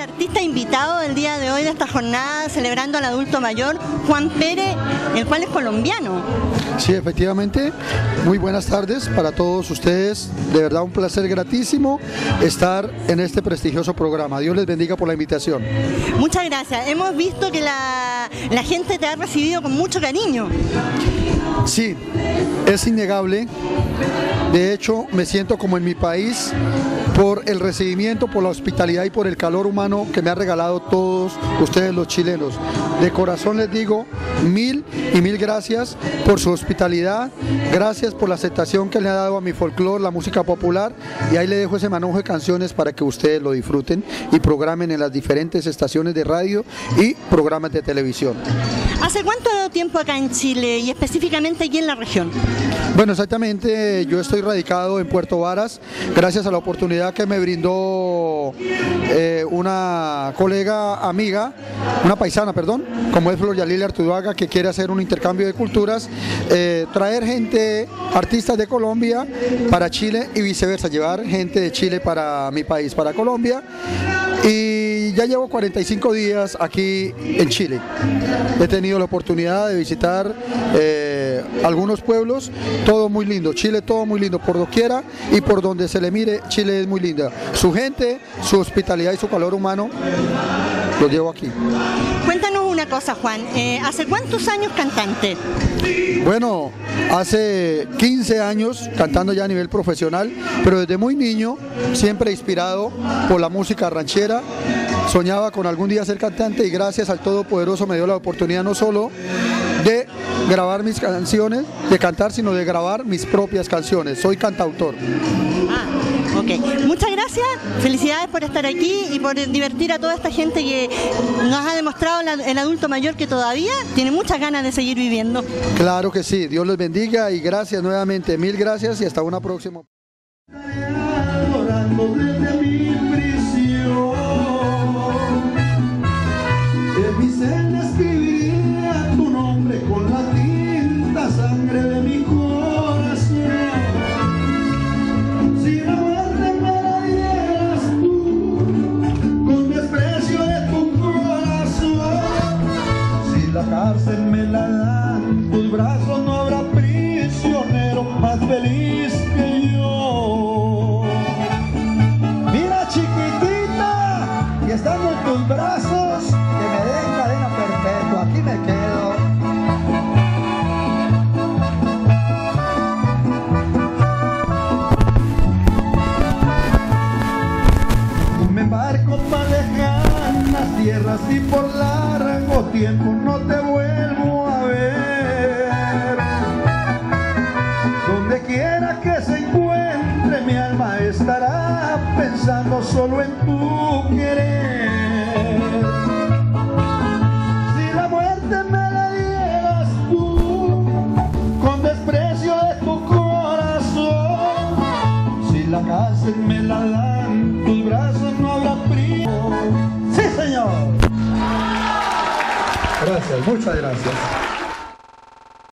al artista invitado del día de hoy de esta jornada celebrando al adulto mayor, Juan Pérez, el cual es colombiano. Sí, efectivamente. Muy buenas tardes para todos ustedes. De verdad un placer gratísimo estar en este prestigioso programa. Dios les bendiga por la invitación. Muchas gracias. Hemos visto que la, la gente te ha recibido con mucho cariño. Sí, es innegable. De hecho, me siento como en mi país por el recibimiento, por la hospitalidad y por el calor humano que me ha regalado todos ustedes los chilenos. De corazón les digo mil y mil gracias por su hospitalidad, gracias por la aceptación que le ha dado a mi folclore, la música popular y ahí le dejo ese manojo de canciones para que ustedes lo disfruten y programen en las diferentes estaciones de radio y programas de televisión. ¿Hace cuánto tiempo acá en Chile y específicamente aquí en la región? Bueno, exactamente, yo estoy radicado en Puerto Varas, gracias a la oportunidad que me brindó eh, una colega amiga, una paisana, perdón, como es Flor Yalila Artuduaga, que quiere hacer un intercambio de culturas, eh, traer gente, artistas de Colombia para Chile y viceversa, llevar gente de Chile para mi país, para Colombia. Y ya llevo 45 días aquí en Chile. He tenido la oportunidad de visitar eh, algunos pueblos, todo muy lindo, Chile todo muy lindo, por doquiera y por donde se le mire, Chile es muy linda. Su gente, su hospitalidad y su calor humano, lo llevo aquí. Cuéntanos una cosa, Juan, eh, ¿hace cuántos años cantante? Bueno, hace 15 años cantando ya a nivel profesional, pero desde muy niño, siempre inspirado por la música ranchera, soñaba con algún día ser cantante y gracias al Todopoderoso me dio la oportunidad no solo de grabar mis canciones, de cantar, sino de grabar mis propias canciones. Soy cantautor. Ah, ok. Muchas gracias, felicidades por estar aquí y por divertir a toda esta gente que nos ha demostrado el adulto mayor que todavía tiene muchas ganas de seguir viviendo. Claro que sí, Dios les bendiga y gracias nuevamente, mil gracias y hasta una próxima. Brazos, no habrá prisionero más feliz que yo. Mira chiquitita, y estando en tus brazos, que me den cadena perpetua, aquí me quedo. Me embarco para lejanas tierras y por largo tiempo no te vuelvo estará pensando solo en tu querer. Si la muerte me la dieras tú, con desprecio de tu corazón, si la cárcel me la dan tus brazos no habrá frío. Sí, señor. Gracias, muchas gracias.